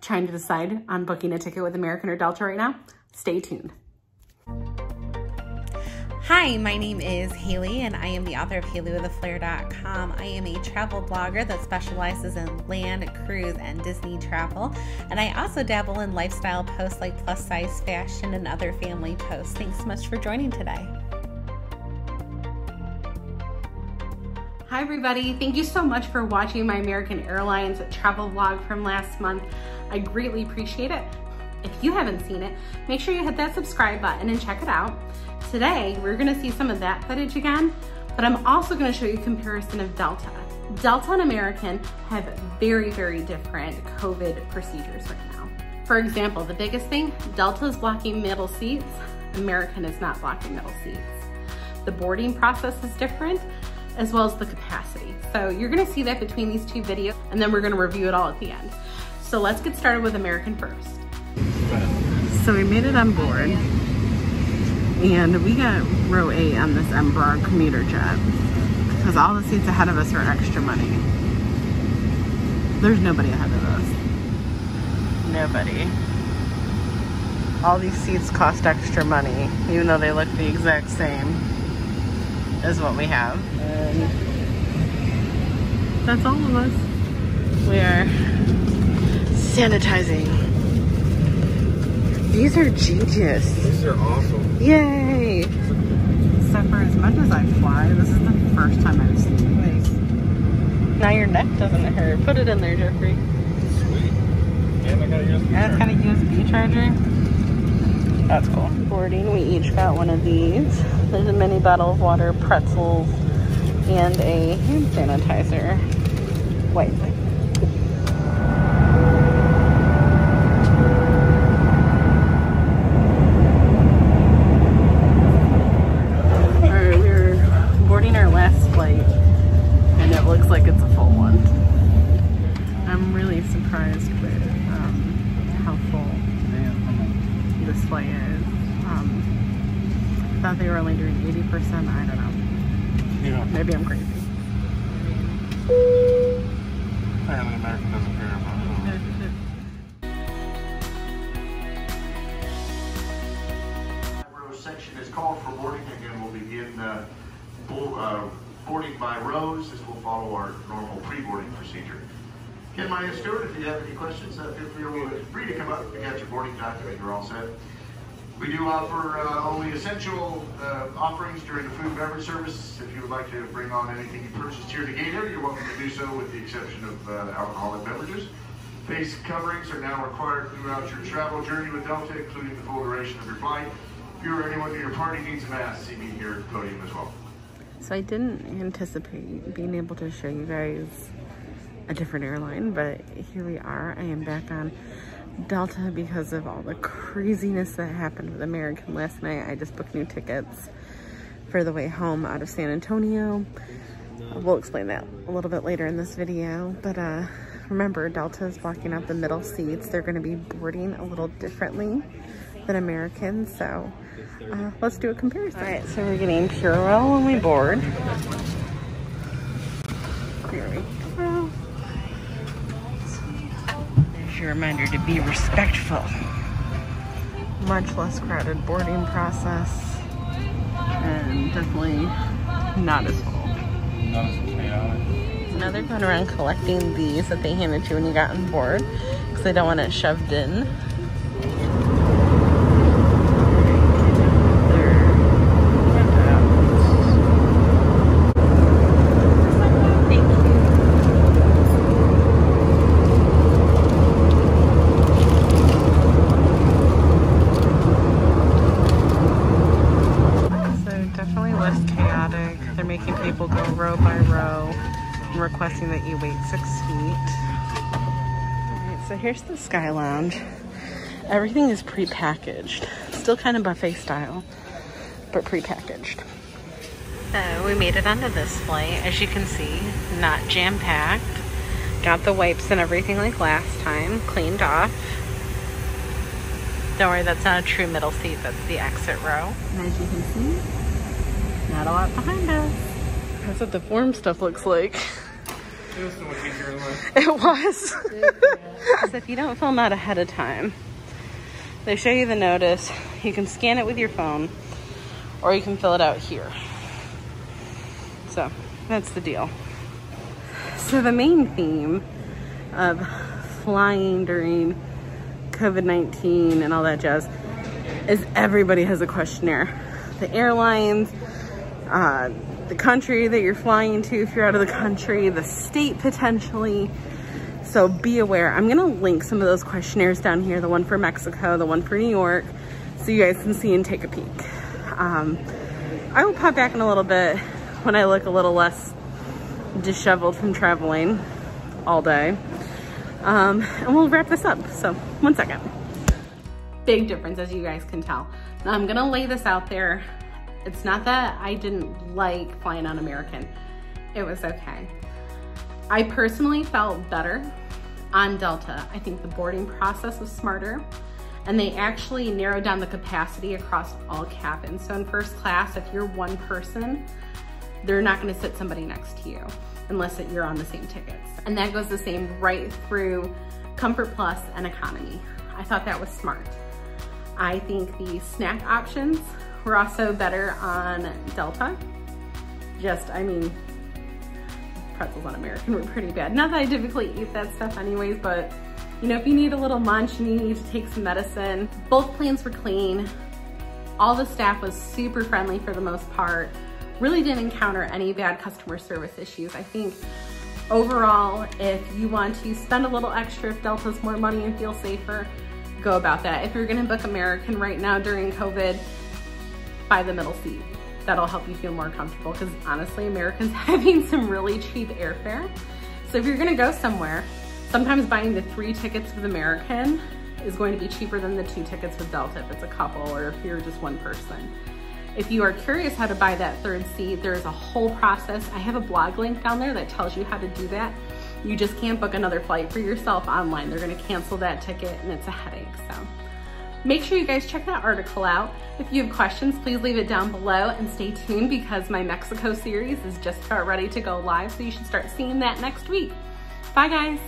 trying to decide on booking a ticket with American or Delta right now? Stay tuned. Hi, my name is Halee, and I am the author of HaleeWithAFlair.com. I am a travel blogger that specializes in land, cruise, and Disney travel. And I also dabble in lifestyle posts like plus size fashion and other family posts. Thanks so much for joining today. Hi everybody, thank you so much for watching my American Airlines travel vlog from last month. I greatly appreciate it. If you haven't seen it, make sure you hit that subscribe button and check it out. Today, we're gonna see some of that footage again, but I'm also gonna show you a comparison of Delta. Delta and American have very, very different COVID procedures right now. For example, the biggest thing, Delta is blocking middle seats, American is not blocking middle seats. The boarding process is different, as well as the capacity. So you're gonna see that between these two videos, and then we're gonna review it all at the end. So let's get started with American first. So we made it on board and we got row eight on this Embraer commuter jet because all the seats ahead of us are extra money. There's nobody ahead of us. Nobody. All these seats cost extra money, even though they look the exact same as what we have. And that's all of us. We are sanitizing. These are genius. These are awesome. Yay! So for as much as I fly, this is the first time I've seen these. Now your neck doesn't hurt. Put it in there, Jeffrey. Sweet. And I got a USB And it's got a USB charger. That's cool. Boarding, we each got one of these. There's a mini bottle of water, pretzels, and a hand sanitizer wipe. Alright, we're boarding our last flight, and it looks like it's a full one. I'm really surprised with um, how full this flight is. Um, I thought they were only doing 80%. I don't know. Yeah. Maybe I'm crazy. Apparently American doesn't care about it. section is called for boarding. Again, we'll begin uh, bo- uh, boarding by rows. This will follow our normal pre-boarding procedure. Ken, my name is Stuart. If you have any questions, uh, feel free, free to come up. You got your boarding document. You're all set. We do offer uh, only essential uh, offerings during the food and beverage service. If you would like to bring on anything you purchased here gate area, you're welcome to do so with the exception of uh, alcoholic beverages. Face coverings are now required throughout your travel journey with Delta, including the full duration of your flight. If you or anyone in your party needs a mask, see me here at the podium as well. So I didn't anticipate being able to show you guys a different airline, but here we are. I am back on Delta because of all the craziness that happened with American last night. I just booked new tickets for the way home out of San Antonio. We'll explain that a little bit later in this video, but uh, remember Delta is blocking out the middle seats. They're gonna be boarding a little differently than American, so uh, let's do a comparison. All right, so we're getting Purell when we board. There we go. There's your reminder to be respectful. Much less crowded boarding process and definitely not as full. Not as chaotic. Now they're going around collecting these that they handed to you when you got on board because they don't want it shoved in. Thank you. So definitely less chaotic. They're making people go row by row and requesting that you wait six feet. Alright, so here's the Sky Lounge. Everything is pre-packaged. Still kind of buffet style, but pre-packaged. So we made it onto this flight. As you can see, not jam-packed. Got the wipes and everything like last time, cleaned off. Don't worry, that's not a true middle seat, that's the exit row. And as you can see, not a lot behind us. That's what the form stuff looks like. It was. so if you don't film out ahead of time, they show you the notice. You can scan it with your phone or you can fill it out here. So that's the deal. So the main theme of flying during COVID-19 and all that jazz is everybody has a questionnaire. The airlines, uh, the country that you're flying to if you're out of the country, the state potentially. So be aware. I'm gonna link some of those questionnaires down here, the one for Mexico, the one for New York, so you guys can see and take a peek. Um, I will pop back in a little bit when I look a little less disheveled from traveling all day. Um, and we'll wrap this up. So one second. Big difference as you guys can tell. Now I'm gonna lay this out there. It's not that I didn't like flying on American. It was okay. I personally felt better on Delta. I think the boarding process was smarter and they actually narrowed down the capacity across all cabins. So in first class, if you're one person, they're not gonna sit somebody next to you unless you're on the same tickets. And that goes the same right through Comfort Plus and Economy. I thought that was smart. I think the snack options were also better on Delta. Just, I mean, pretzels on American were pretty bad. Not that I typically eat that stuff anyways, but you know, if you need a little munch and you need to take some medicine, both planes were clean. All the staff was super friendly for the most part. Really didn't encounter any bad customer service issues. I think overall, if you want to spend a little extra, if Delta's more money and feel safer, go about that. If you're gonna book American right now during COVID, buy the middle seat. That'll help you feel more comfortable because honestly, American's having some really cheap airfare. So if you're gonna go somewhere, sometimes buying the three tickets with American is going to be cheaper than the two tickets with Delta if it's a couple or if you're just one person. If you are curious how to buy that third seat, there's a whole process. I have a blog link down there that tells you how to do that. You just can't book another flight for yourself online. They're gonna cancel that ticket and it's a headache, so. Make sure you guys check that article out. If you have questions, please leave it down below and stay tuned because my Mexico series is just about ready to go live, so you should start seeing that next week. Bye guys.